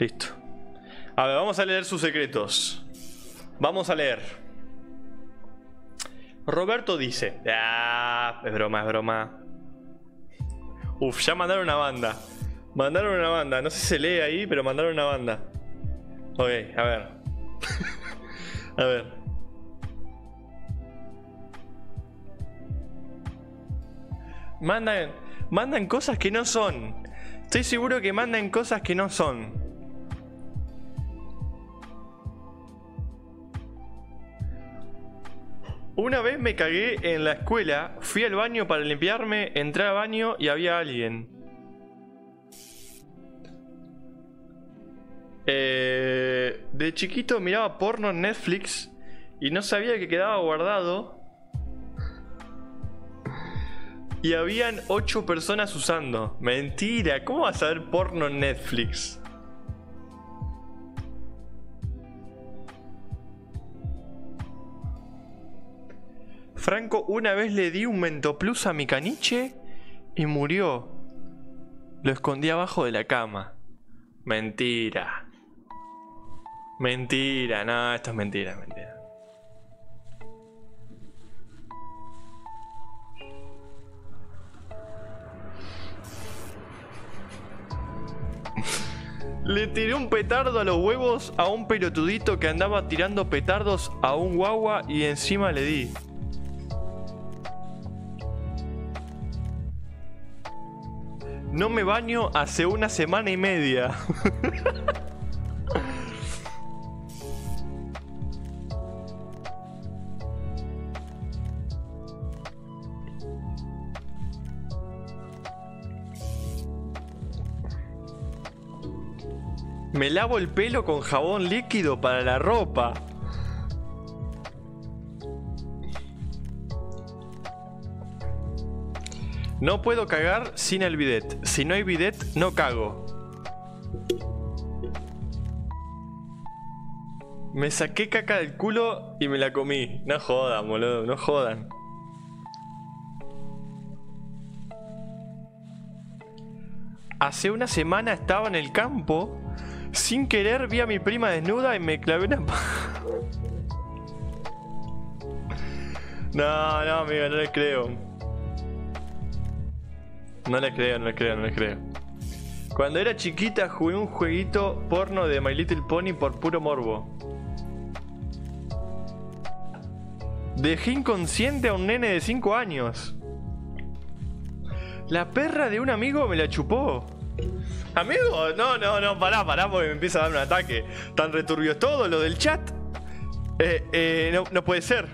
Listo. A ver, vamos a leer sus secretos. Vamos a leer. Roberto dice. Ah, es broma, es broma. Uf, ya mandaron una banda. Mandaron una banda. No sé si se lee ahí, pero mandaron una banda. Ok, a ver. a ver. Mandan, mandan cosas que no son. Estoy seguro que mandan cosas que no son. Una vez me cagué en la escuela, fui al baño para limpiarme, entré al baño y había alguien. Eh, de chiquito miraba porno en Netflix y no sabía que quedaba guardado. Y habían ocho personas usando. Mentira, ¿cómo vas a ver porno en Netflix? Franco una vez le di un Mentoplus a mi caniche y murió. Lo escondí abajo de la cama. Mentira. Mentira, no, esto es mentira, mentira. Le tiré un petardo a los huevos a un pelotudito que andaba tirando petardos a un guagua y encima le di. No me baño hace una semana y media. Me lavo el pelo con jabón líquido para la ropa. No puedo cagar sin el bidet. Si no hay bidet, no cago. Me saqué caca del culo y me la comí. No jodan, boludo, no jodan. Hace una semana estaba en el campo. Sin querer vi a mi prima desnuda y me clavé una... no, no, amigo, no le creo. No le creo, no le creo, no le creo. Cuando era chiquita jugué un jueguito porno de My Little Pony por puro morbo. Dejé inconsciente a un nene de 5 años. La perra de un amigo me la chupó. Amigo, no, no, no, pará, pará, porque me empieza a dar un ataque. Tan returbio todo lo del chat. Eh, eh, no, no puede ser.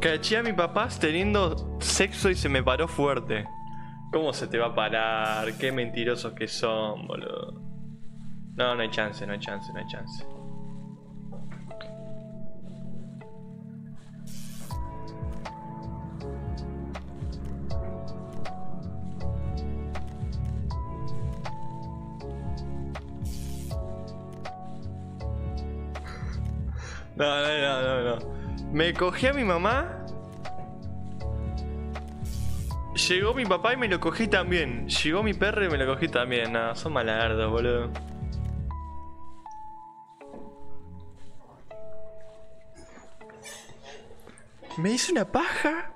Caché a mi papá teniendo sexo y se me paró fuerte. ¿Cómo se te va a parar? Qué mentirosos que son, boludo. No, no hay chance, no hay chance, no hay chance. No, no, no, no, no. Me cogí a mi mamá. Llegó mi papá y me lo cogí también. Llegó mi perro y me lo cogí también. No, son malardos, boludo. Me hice una paja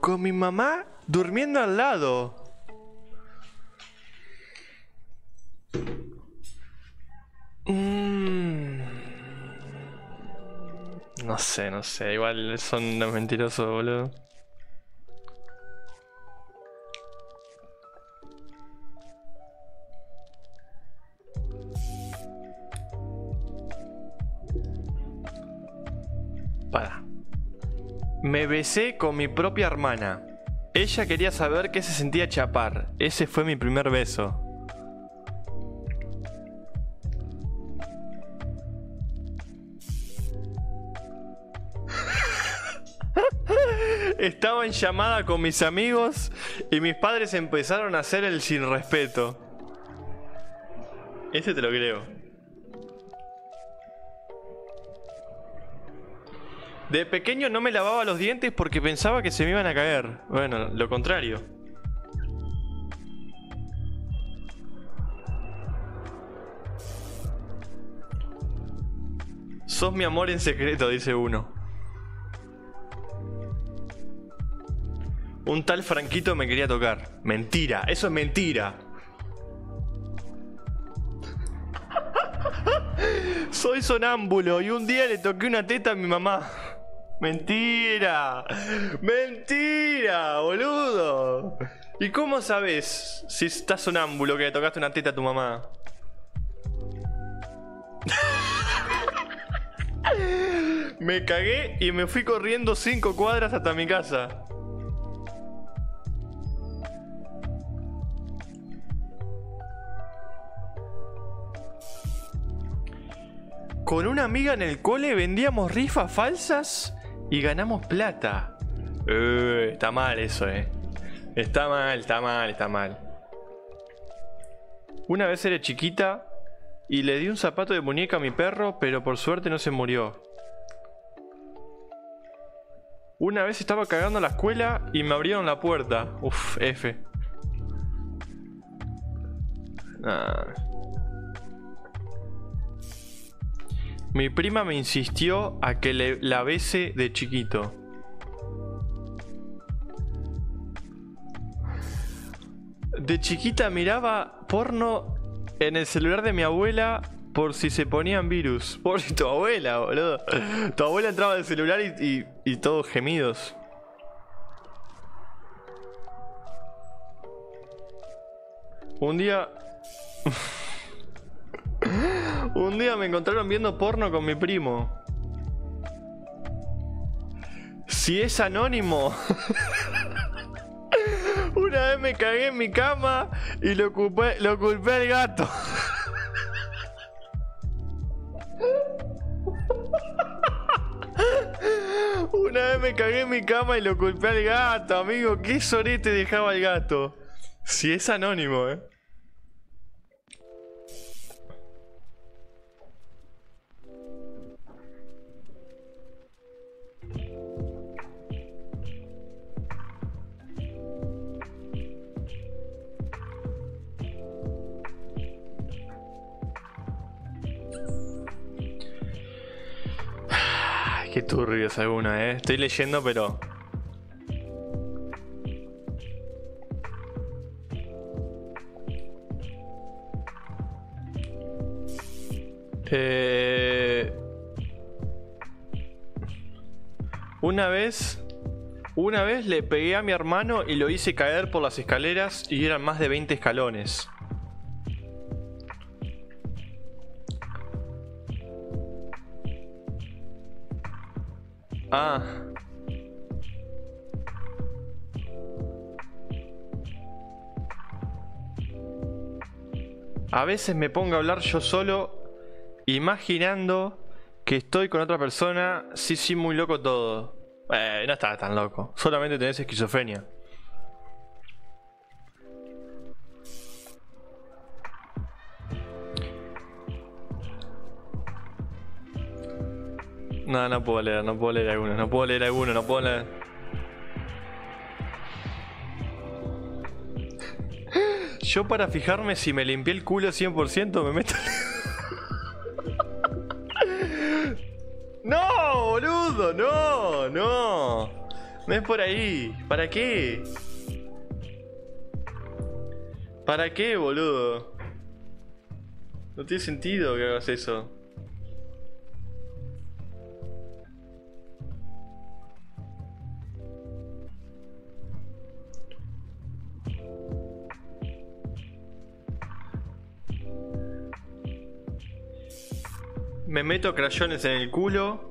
con mi mamá durmiendo al lado. No sé, no sé. Igual son unos mentirosos, boludo. Para. Me besé con mi propia hermana. Ella quería saber qué se sentía chapar. Ese fue mi primer beso. Llamada con mis amigos y mis padres empezaron a hacer el sin respeto. Ese te lo creo. De pequeño no me lavaba los dientes porque pensaba que se me iban a caer. Bueno, lo contrario. Sos mi amor en secreto, dice uno. Un tal Franquito me quería tocar. Mentira, eso es mentira. Soy sonámbulo y un día le toqué una teta a mi mamá. Mentira. Mentira, boludo. ¿Y cómo sabes si estás sonámbulo que le tocaste una teta a tu mamá? me cagué y me fui corriendo cinco cuadras hasta mi casa. Con una amiga en el cole vendíamos rifas falsas y ganamos plata. Eh, está mal eso, eh. Está mal, está mal, está mal. Una vez era chiquita y le di un zapato de muñeca a mi perro, pero por suerte no se murió. Una vez estaba cagando la escuela y me abrieron la puerta. Uf, F. Ah. Mi prima me insistió a que la bese de chiquito. De chiquita miraba porno en el celular de mi abuela por si se ponían virus. Por tu abuela, boludo. Tu abuela entraba del celular y, y todos gemidos. Un día... Un día me encontraron viendo porno con mi primo. Si es anónimo. Una vez me cagué en mi cama y lo, culpé, lo culpé al gato. Una vez me cagué en mi cama y lo culpé al gato, amigo. ¿Qué sorete dejaba el gato? Si es anónimo, eh. Qué turbios alguna, eh. Estoy leyendo, pero. Eh... Una vez. Una vez le pegué a mi hermano y lo hice caer por las escaleras y eran más de 20 escalones. Ah. A veces me pongo a hablar yo solo, imaginando que estoy con otra persona. Sí, sí, muy loco todo. Eh, no estás tan loco. Solamente tenés esquizofrenia. No, no puedo leer, no puedo leer alguno, no puedo leer alguno, no puedo leer. Yo para fijarme si me limpié el culo 100% me meto... no, boludo, no, no. No es por ahí. ¿Para qué? ¿Para qué, boludo? No tiene sentido que hagas eso. Me meto crayones en el culo.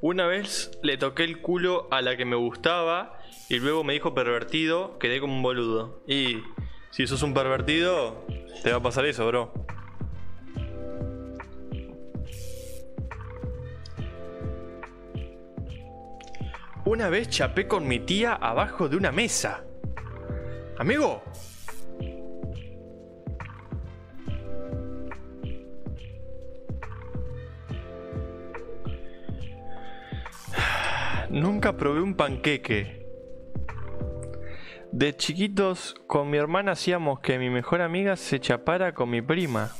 Una vez le toqué el culo a la que me gustaba y luego me dijo pervertido, quedé como un boludo. Y si sos un pervertido, te va a pasar eso, bro. Una vez chapé con mi tía abajo de una mesa. Amigo. Nunca probé un panqueque. De chiquitos, con mi hermana hacíamos que mi mejor amiga se chapara con mi prima.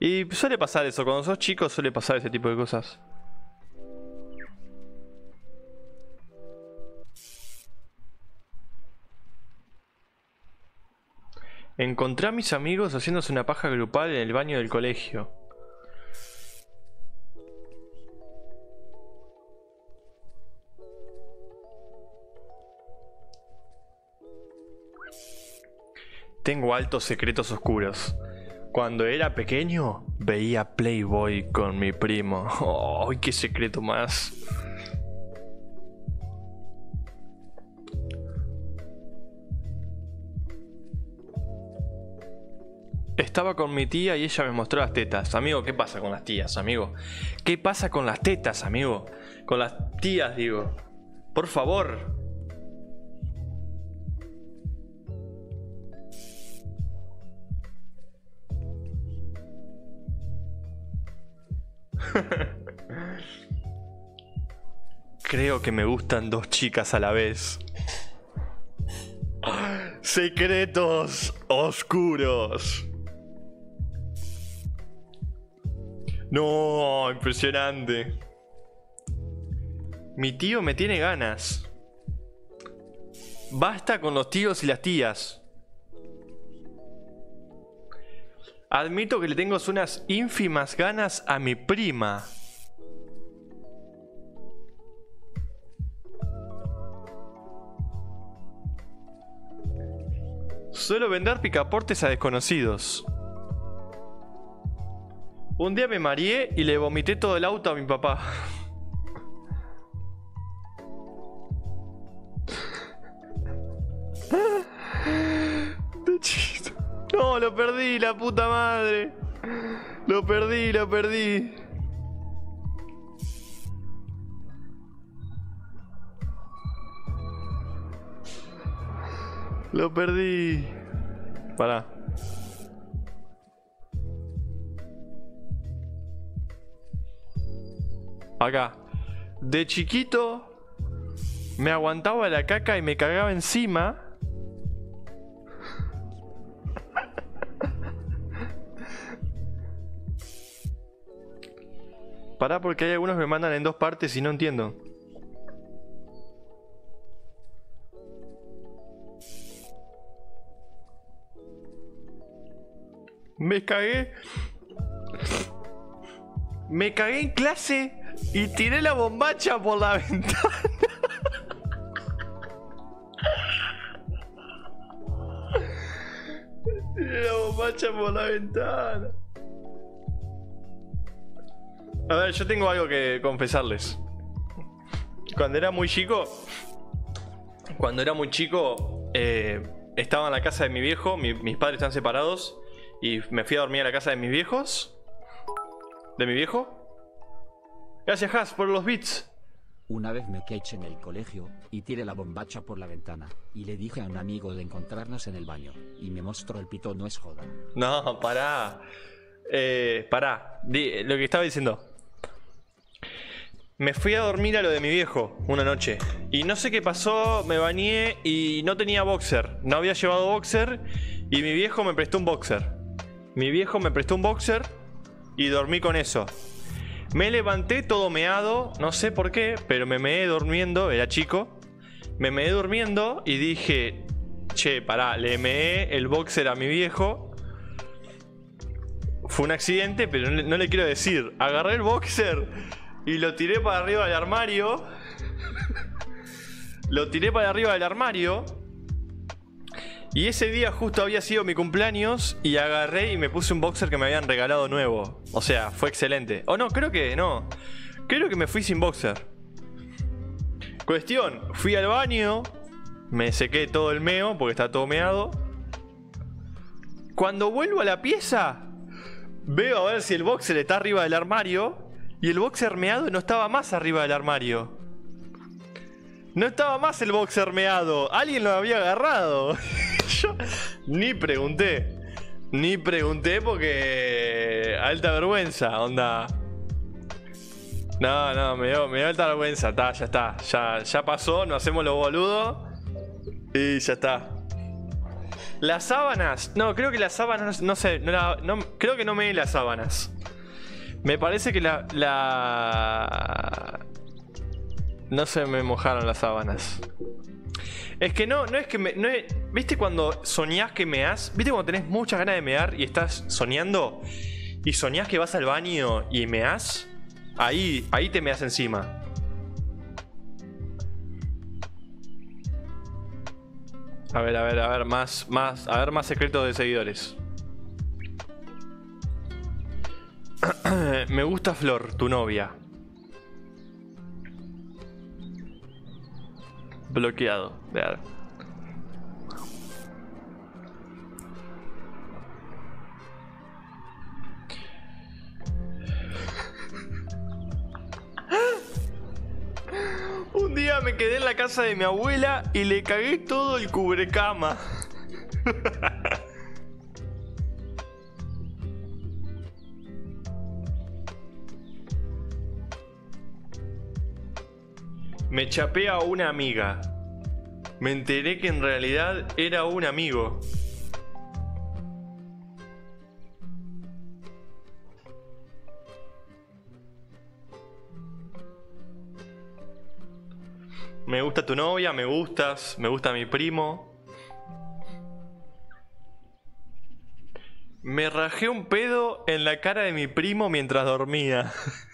Y suele pasar eso, cuando sos chico suele pasar ese tipo de cosas. Encontré a mis amigos haciéndose una paja grupal en el baño del colegio. Tengo altos secretos oscuros. Cuando era pequeño, veía Playboy con mi primo. ¡Ay, qué secreto más! Estaba con mi tía y ella me mostró las tetas. Amigo, ¿qué pasa con las tías, amigo? ¿Qué pasa con las tetas, amigo? Con las tías, digo. Por favor. Creo que me gustan dos chicas a la vez. Secretos oscuros. No, impresionante. Mi tío me tiene ganas. Basta con los tíos y las tías. Admito que le tengo unas ínfimas ganas a mi prima. Suelo vender picaportes a desconocidos. Un día me mareé y le vomité todo el auto a mi papá. No, lo perdí, la puta madre. Lo perdí, lo perdí. Lo perdí. Para. Acá. De chiquito me aguantaba la caca y me cagaba encima. Pará porque hay algunos que me mandan en dos partes y no entiendo. Me cagué. Me cagué en clase y tiré la bombacha por la ventana. tiré la bombacha por la ventana. A ver, yo tengo algo que confesarles. Cuando era muy chico, cuando era muy chico, eh, estaba en la casa de mi viejo, mis padres están separados, y me fui a dormir a la casa de mis viejos. ¿De mi viejo? Gracias, Has, por los bits. Una vez me queché en el colegio y tiré la bombacha por la ventana y le dije a un amigo de encontrarnos en el baño y me mostró el pito, no es joda. No, pará. Eh, pará. lo que estaba diciendo. Me fui a dormir a lo de mi viejo una noche y no sé qué pasó, me bañé y no tenía boxer. No había llevado boxer y mi viejo me prestó un boxer. Mi viejo me prestó un boxer y dormí con eso. Me levanté todo meado, no sé por qué, pero me meé durmiendo, era chico. Me meé durmiendo y dije, che, pará, le meé el boxer a mi viejo. Fue un accidente, pero no le quiero decir. Agarré el boxer y lo tiré para arriba del armario. lo tiré para arriba del armario y ese día justo había sido mi cumpleaños y agarré y me puse un boxer que me habían regalado nuevo. O sea, fue excelente. O no, creo que no. Creo que me fui sin boxer. Cuestión, fui al baño, me sequé todo el meo porque está todo meado. Cuando vuelvo a la pieza, veo a ver si el boxer está arriba del armario y el boxer meado no estaba más arriba del armario. No estaba más el boxer meado. Alguien lo había agarrado. Ni pregunté. Ni pregunté porque. Alta vergüenza, onda. No, no, me dio, me dio alta vergüenza. Está, ya está. Ya, ya pasó, nos hacemos los boludos. Y ya está. Las sábanas. No, creo que las sábanas. No sé. Creo que no me di las sábanas. Me parece que la. la... No se me mojaron las sábanas. Es que no, no es que me. no ¿Viste cuando soñás que meás? ¿Viste cuando tenés muchas ganas de mear y estás soñando? Y soñás que vas al baño y meás? Ahí, ahí te meas encima. A ver, a ver, a ver, más, más, a ver más secretos de seguidores. Me gusta Flor, tu novia. Bloqueado. Un día me quedé en la casa de mi abuela y le cagué todo el cubrecama. Me chapé a una amiga. Me enteré que en realidad era un amigo. Me gusta tu novia, me gustas, me gusta mi primo. Me rajé un pedo en la cara de mi primo mientras dormía.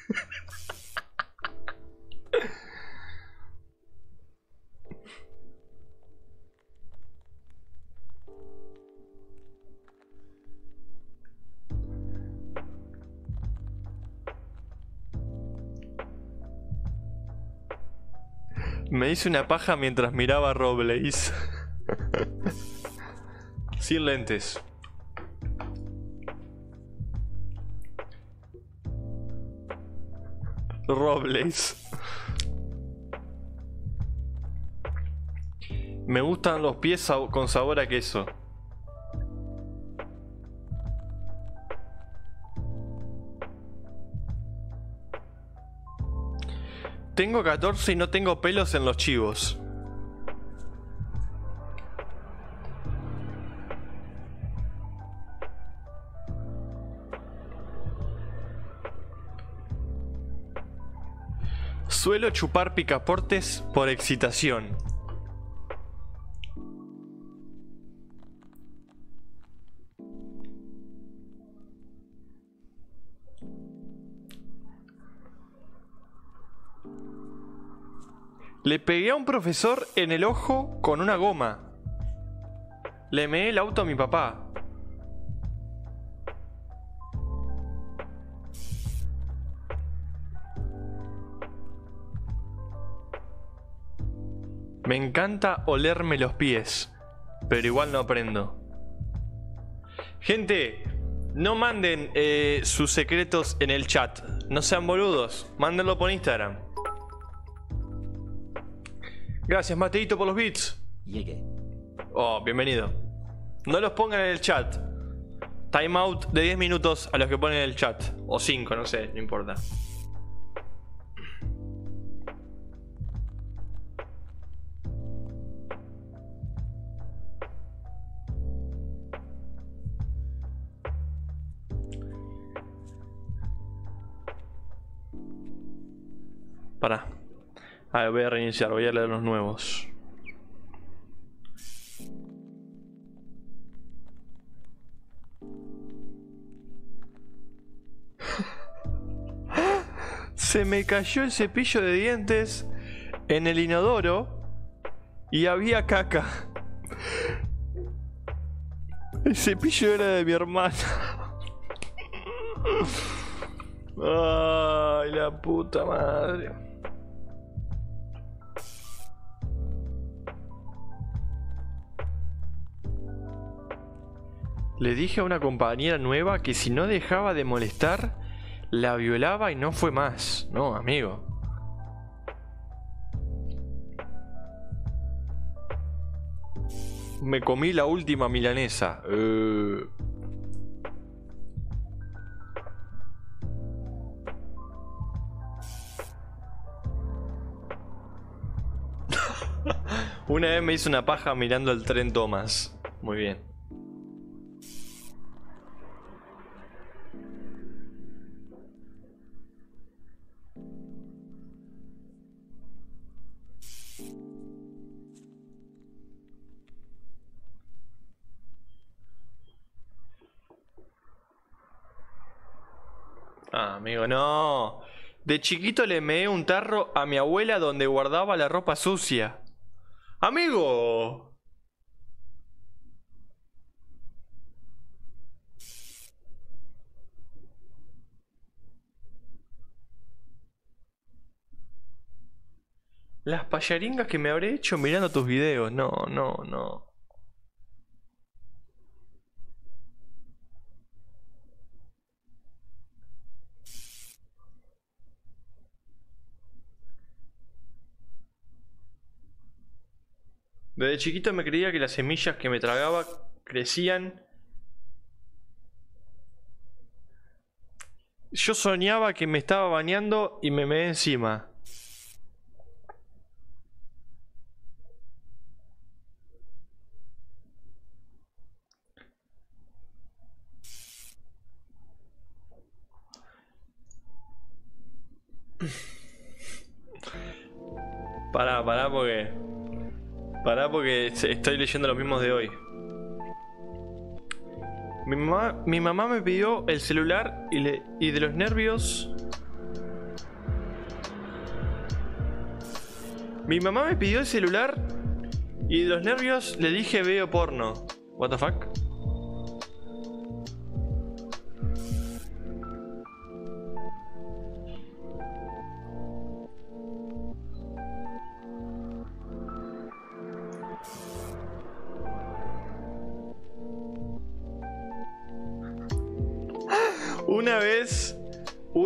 Me hice una paja mientras miraba a Robles. Sin lentes. Robles. Me gustan los pies con sabor a queso. Tengo 14 y no tengo pelos en los chivos. Suelo chupar picaportes por excitación. Le pegué a un profesor en el ojo con una goma. Le meé el auto a mi papá. Me encanta olerme los pies, pero igual no aprendo. Gente, no manden eh, sus secretos en el chat. No sean boludos. Mándenlo por Instagram. Gracias, Mateito, por los beats. Llegué. Oh, bienvenido. No los pongan en el chat. Timeout de 10 minutos a los que ponen en el chat. O 5, no sé, no importa. Para. A voy a reiniciar, voy a leer los nuevos. Se me cayó el cepillo de dientes en el inodoro y había caca. El cepillo era de mi hermana. Ay, la puta madre. Le dije a una compañera nueva que si no dejaba de molestar, la violaba y no fue más. No, amigo. Me comí la última milanesa. Eh. Una vez me hizo una paja mirando el tren Thomas. Muy bien. Amigo, no. De chiquito le meé un tarro a mi abuela donde guardaba la ropa sucia. Amigo. Las payaringas que me habré hecho mirando tus videos. No, no, no. Desde chiquito me creía que las semillas que me tragaba crecían. Yo soñaba que me estaba bañando y me meé encima. Porque estoy leyendo los mismos de hoy. Mi mamá, mi mamá me pidió el celular y, le, y de los nervios... Mi mamá me pidió el celular y de los nervios le dije veo porno. What the fuck?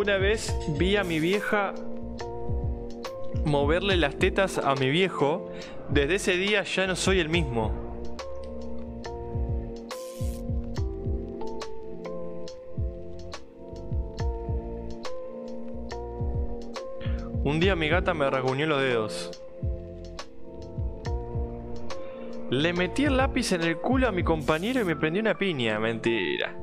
Una vez vi a mi vieja moverle las tetas a mi viejo. Desde ese día ya no soy el mismo. Un día mi gata me rasguñó los dedos. Le metí el lápiz en el culo a mi compañero y me prendió una piña. Mentira.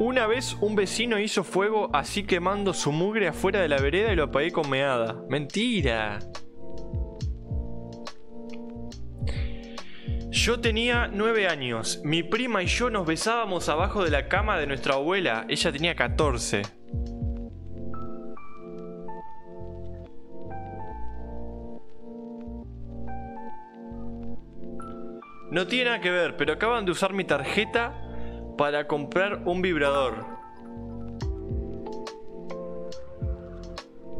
Una vez un vecino hizo fuego así quemando su mugre afuera de la vereda y lo apagué con meada. Mentira. Yo tenía nueve años. Mi prima y yo nos besábamos abajo de la cama de nuestra abuela. Ella tenía 14. No tiene nada que ver, pero acaban de usar mi tarjeta para comprar un vibrador.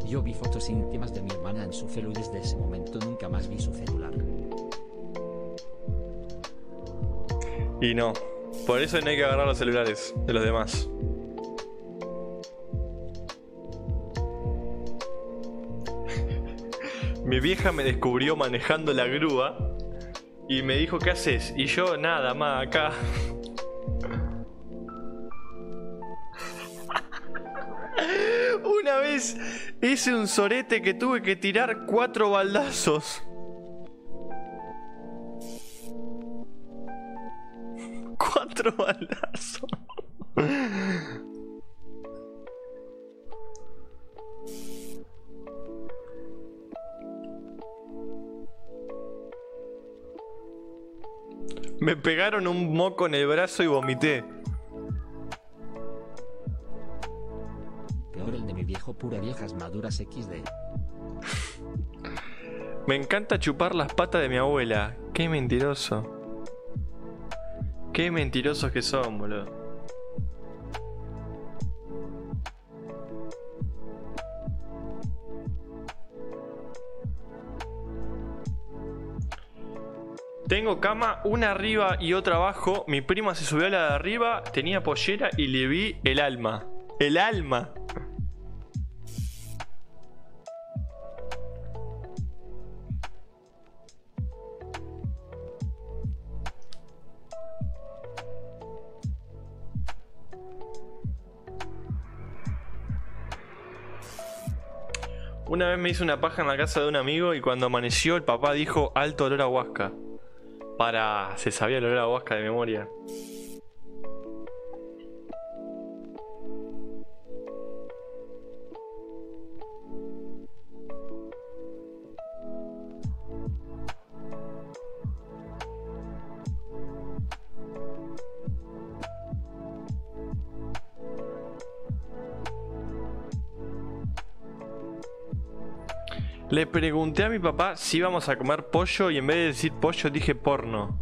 Yo vi fotos íntimas de mi hermana en su celu desde ese momento nunca más vi su celular. Y no, por eso no hay que agarrar los celulares de los demás. Mi vieja me descubrió manejando la grúa y me dijo, ¿qué haces? Y yo, nada, más acá. Vez hice un sorete que tuve que tirar cuatro baldazos. Cuatro baldazos. Me pegaron un moco en el brazo y vomité. Pura viejas maduras XD. Me encanta chupar las patas de mi abuela. Qué mentiroso. Qué mentirosos que son, boludo. Tengo cama, una arriba y otra abajo. Mi prima se subió a la de arriba, tenía pollera y le vi el alma. El alma. Una vez me hice una paja en la casa de un amigo y cuando amaneció el papá dijo alto olor a huasca. Para, se sabía el olor a huasca de memoria. Le pregunté a mi papá si íbamos a comer pollo y en vez de decir pollo dije porno.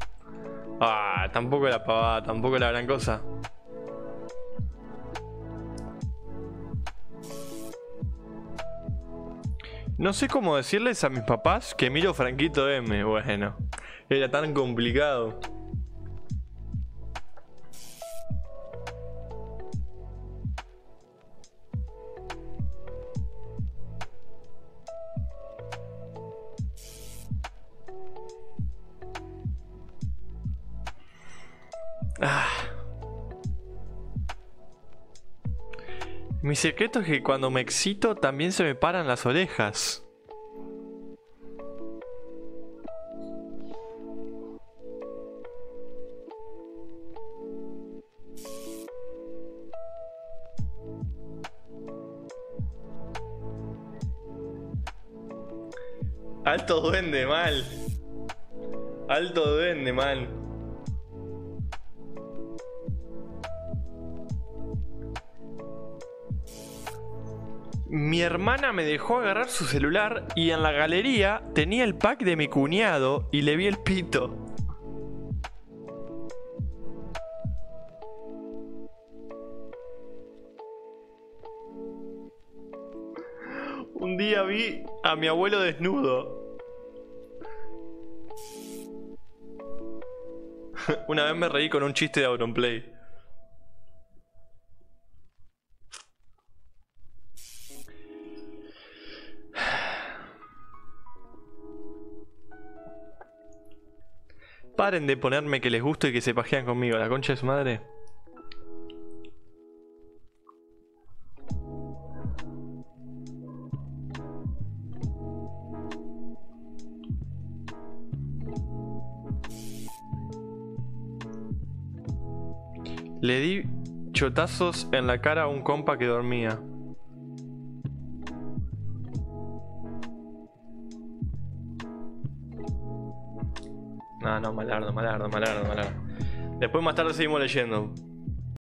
Ah, tampoco la pavada, tampoco la gran cosa. No sé cómo decirles a mis papás que miro Franquito M. Bueno, era tan complicado. Mi secreto es que cuando me excito también se me paran las orejas. Alto duende, mal. Alto duende, mal. Mi hermana me dejó agarrar su celular y en la galería tenía el pack de mi cuñado y le vi el pito. Un día vi a mi abuelo desnudo. Una vez me reí con un chiste de Auronplay. Paren de ponerme que les gusta y que se pajean conmigo, la concha de su madre. Le di chotazos en la cara a un compa que dormía. No, no, malardo, malardo, malardo, malardo. Después más tarde seguimos leyendo.